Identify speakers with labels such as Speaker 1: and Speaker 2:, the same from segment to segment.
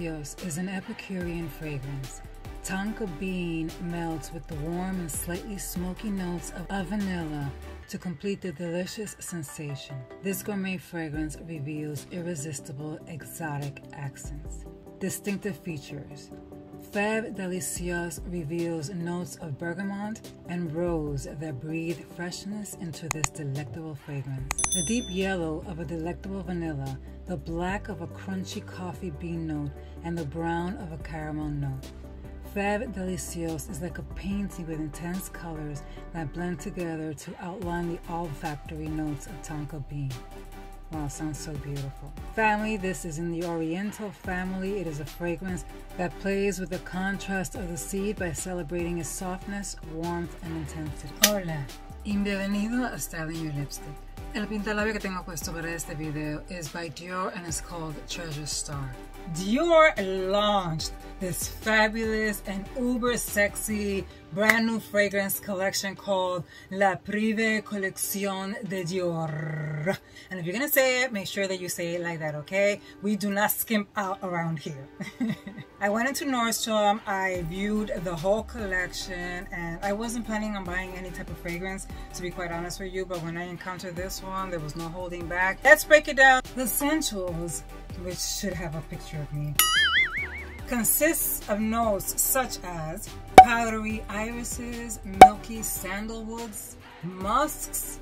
Speaker 1: Is an Epicurean fragrance. Tonka bean melts with the warm and slightly smoky notes of vanilla to complete the delicious sensation. This gourmet fragrance reveals irresistible exotic accents. Distinctive features Fève Délicieuse reveals notes of bergamot and rose that breathe freshness into this delectable fragrance. The deep yellow of a delectable vanilla, the black of a crunchy coffee bean note, and the brown of a caramel note. Fève Délicieuse is like a painting with intense colors that blend together to outline the olfactory notes of tonka bean. Wow, sounds so beautiful. Family, this is in the Oriental family. It is a fragrance that plays with the contrast of the seed by celebrating its softness, warmth, and intensity. Hola, y bienvenido a Styling Your Lipstick. El pintalabio que tengo puesto para este video is by Dior and it's called Treasure Star. Dior launched this fabulous and uber sexy brand new fragrance collection called La Privé Collection de Dior. And if you're gonna say it, make sure that you say it like that, okay? We do not skimp out around here. I went into Nordstrom, I viewed the whole collection, and I wasn't planning on buying any type of fragrance, to be quite honest with you, but when I encountered this one, there was no holding back. Let's break it down. The essentials, which should have a picture of me consists of notes such as powdery irises, milky sandalwoods, musks,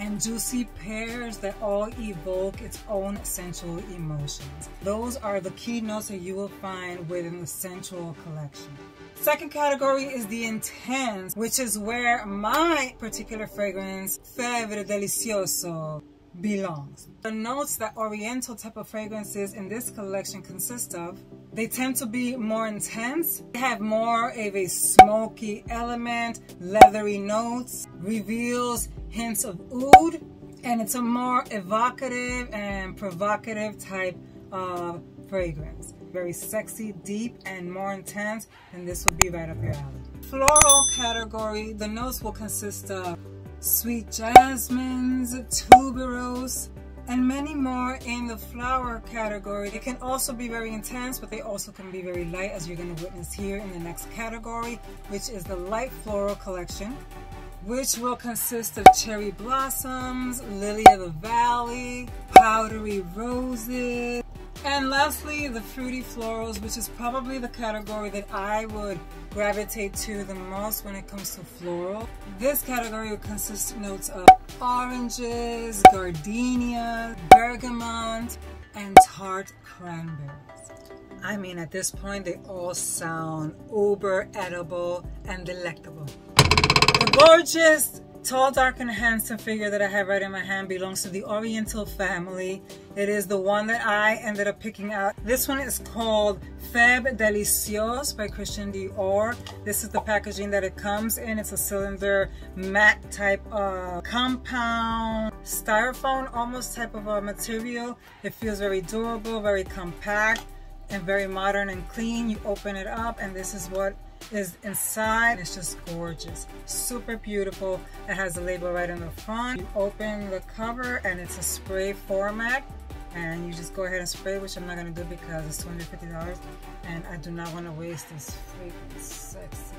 Speaker 1: and juicy pears that all evoke its own sensual emotions. Those are the key notes that you will find within the sensual collection. Second category is the intense, which is where my particular fragrance, Fève Delicioso, belongs. The notes that oriental type of fragrances in this collection consist of, they tend to be more intense, they have more of a smoky element, leathery notes, reveals hints of oud, and it's a more evocative and provocative type of fragrance. Very sexy, deep, and more intense, and this will be right up your alley. Floral category, the notes will consist of sweet jasmines, tuberose, and many more in the flower category. They can also be very intense, but they also can be very light, as you're going to witness here in the next category, which is the light floral collection, which will consist of cherry blossoms, lily of the valley, powdery roses, and lastly, the fruity florals, which is probably the category that I would gravitate to the most when it comes to floral. This category would consist of notes of oranges, gardenia, bergamot, and tart cranberries. I mean, at this point, they all sound uber edible and delectable. The gorgeous tall, dark, and handsome figure that I have right in my hand belongs to the Oriental family. It is the one that I ended up picking out. This one is called Fève Délicieuse by Christian Dior. This is the packaging that it comes in. It's a cylinder matte type of compound styrofoam almost type of a material. It feels very durable, very compact, and very modern and clean. You open it up and this is what is inside. It's just gorgeous. Super beautiful. It has the label right in the front. You open the cover and it's a spray format and you just go ahead and spray which I'm not going to do because it's $250 and I do not want to waste this freaking sexy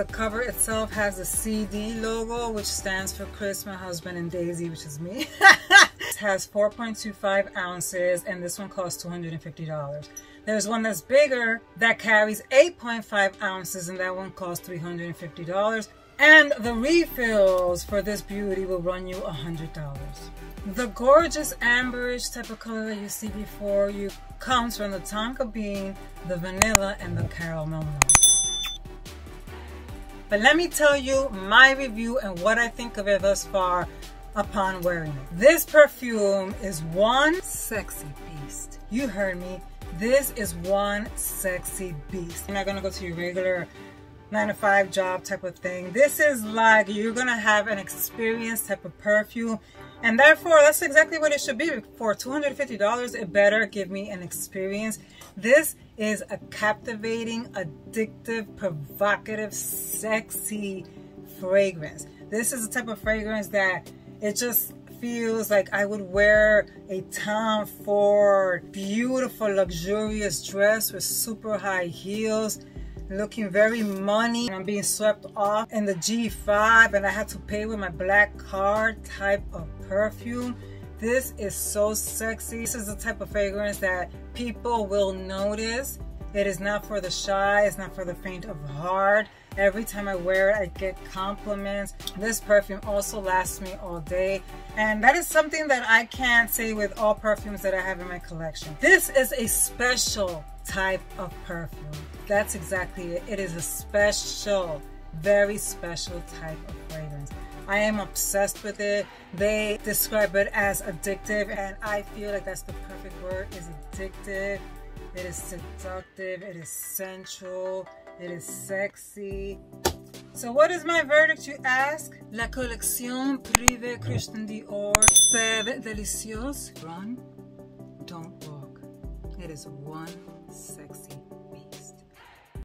Speaker 1: the cover itself has a CD logo, which stands for Chris, my husband, and Daisy, which is me. has 4.25 ounces, and this one costs $250. There's one that's bigger that carries 8.5 ounces, and that one costs $350. And the refills for this beauty will run you $100. The gorgeous amberish type of color that you see before you comes from the tonka bean, the vanilla, and the caramel notes. But let me tell you my review and what I think of it thus far upon wearing it. This perfume is one sexy beast. You heard me. This is one sexy beast. You're not gonna go to your regular nine to five job type of thing. This is like you're gonna have an experience type of perfume. And therefore, that's exactly what it should be. For $250, it better give me an experience. This is a captivating, addictive, provocative, sexy fragrance. This is the type of fragrance that it just feels like I would wear a Tom Ford beautiful luxurious dress with super high heels looking very money. I'm being swept off in the G5 and I had to pay with my black card type of perfume. This is so sexy. This is the type of fragrance that people will notice it is not for the shy it's not for the faint of heart every time I wear it I get compliments this perfume also lasts me all day and that is something that I can't say with all perfumes that I have in my collection this is a special type of perfume that's exactly it. It is a special, very special type of fragrance. I am obsessed with it. They describe it as addictive, and I feel like that's the perfect word is addictive. It is seductive, it is sensual, it is sexy. So what is my verdict, you ask? La collection privée Christian Dior Fève Delicieuse. Run, don't walk. It is one sexy